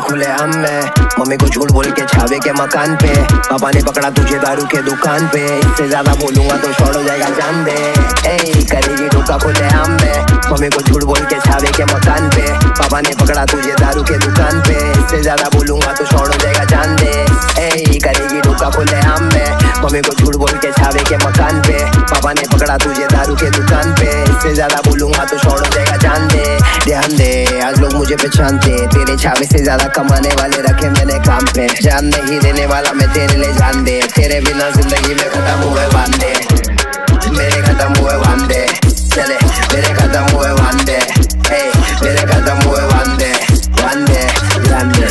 खुले हम में मम्मी को झूठ बोल के छावे के मकान पे। पापा ने पकड़ा तुझे दारू के दुकान पे। इससे ज़्यादा बोलूँगा तो छोड़ हो जाएगा जान दे। करेगी डोका खुले हम में मम्मी को झूठ बोल के छावे के मकान पे। पापा ने पकड़ा तुझे दारू के दुकान पे। इससे ज़्यादा बोलूँगा तो छोड़ हो जाएगा जान दे। करेगी डोका खुले हम में मम्मी को झूठ ध्यान दे, आज लोग मुझे पहचानते। तेरे छावे से ज़्यादा कमाने वाले रखे मैंने काम पे। जान नहीं देने वाला मैं तेरे लिए जान दे। तेरे बिना ज़िंदगी में खत्म हुए वांदे। मेरे खत्म हुए वांदे। चले, मेरे खत्म हुए हे मेरे खत्म हुए वांदे। वांदे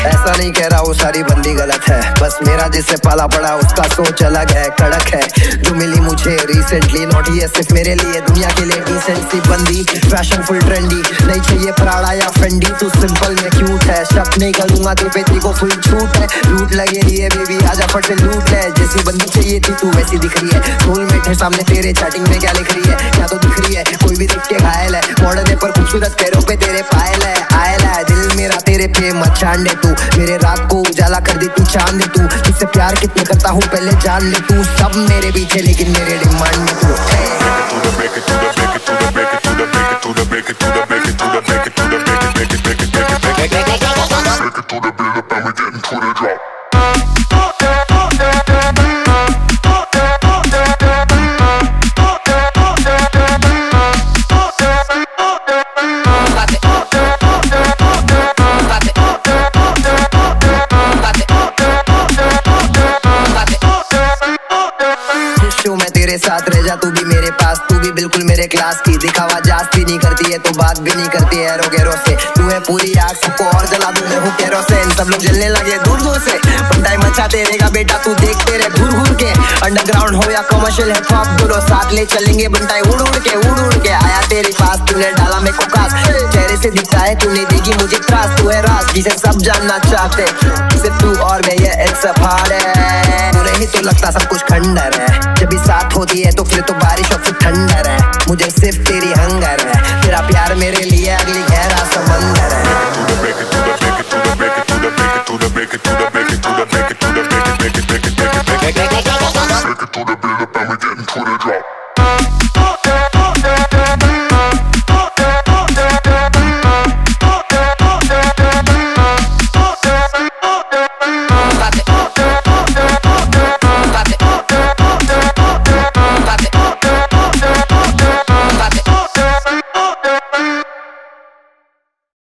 ऐसा नहीं कह रहा वो सारी बंदी गलत है। बस मेरा जिससे पाला पड़ा, उसका सोच अलग है, कड़क है। जो मिली मुझे रिसेंटली नॉट ये सिर्फ़ मेरे लिए दुनिया के लिए डिसेंट सी बंदी फ़ैशन फुल ट्रेंडी नहीं चाहिए प्राड़ा या फेंडी तू सिंपल में क्यूट है। शक नहीं करूँगा तू पे को फुल छूट है। लूट लगे है बेबी आजा फट से लूट है। जैसी बंदी चाहिए थी, तू वैसी दिख रही है। फूल है सामने तेरे चैटिंग में क्या लिख रही है? क्या तो दिख रही है? कोई भी देख के घायल है। मॉडल पर खूबसूरत पैरों पे तेरे पायल है। मेरा पे मचान दे तू मेरे रात को उजाला कर दे तू चाँद दे तू तुझसे प्यार कितने करता हूँ पहले जान ले तू सब मेरे पीछे लेकिन मेरे डिमांड में तू Make it बिल्कुल मेरे क्लास की। दिखावा जास्ती नहीं करती है तो बात भी नहीं करती है। एरो गेरो से तू है पूरी आग, सबको और जला दूँ मैं हूँ केरोसिन सब लोग जलने लगे दूर दूर से। बंटाई मचाते रहेगा बेटा, तू देखते रहे घूर घूर के। अंडरग्राउंड हो या कमर्शियल हिप हॉप दोनों साथ ले चलेंगे बंटाई उड़ उड़ के, उड़ उड़ के। आया तेरे पास, तूने डाला मेरे को कास चेहरे से दिखता है, तूने देगी मुझे त्रास तू है राज, जिसे सब जानना चाहते। सिर्फ़ तू और मैं, ये एक सफार ही लगता सब कुछ खंडर है। जब भी साथ होती है तो फिर तो बारिश और फिर ठंडर है। मुझे सिर्फ़